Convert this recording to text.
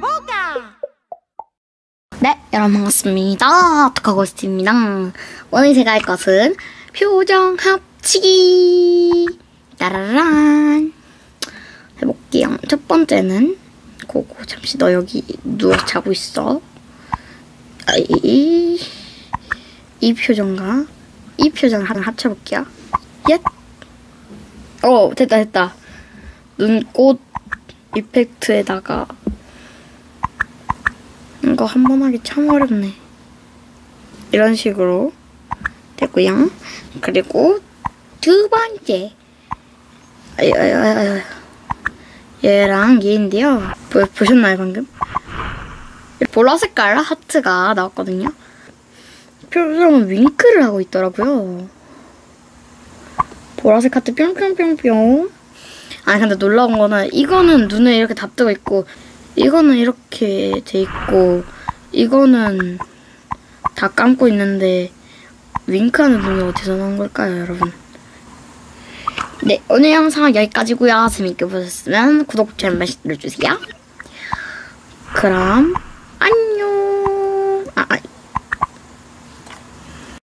Boca. 네, 여러분 반갑습니다. 있습니다. 오늘 제가 할 것은 표정 합치기. 따라란. 해볼게요. 첫 번째는 고고 잠시 너 여기 누워 자고 있어. 아, 이, 이 표정과 이 표정을 하나 합쳐볼게요. 예. 어 됐다 됐다. 눈꽃 이펙트에다가 이거 한 번 하기 참 어렵네. 이런 식으로 됐고요. 그리고 두 번째. 얘랑 얘인데요. 보, 보셨나요, 방금? 이 보라 색깔 하트가 나왔거든요. 표정은 윙크를 하고 있더라고요. 보라색 하트 뿅뿅뿅뿅. 아니, 근데 놀라운 거는 이거는 눈에 이렇게 다 뜨고 있고, 이거는 이렇게 돼 있고, 이거는 다 감고 있는데, 윙크하는 눈이 어디서 나온 걸까요, 여러분? 네, 오늘 영상은 여기까지고요. 재밌게 보셨으면 구독, 좋아요, 말씀 눌러주세요. 그럼, 안녕!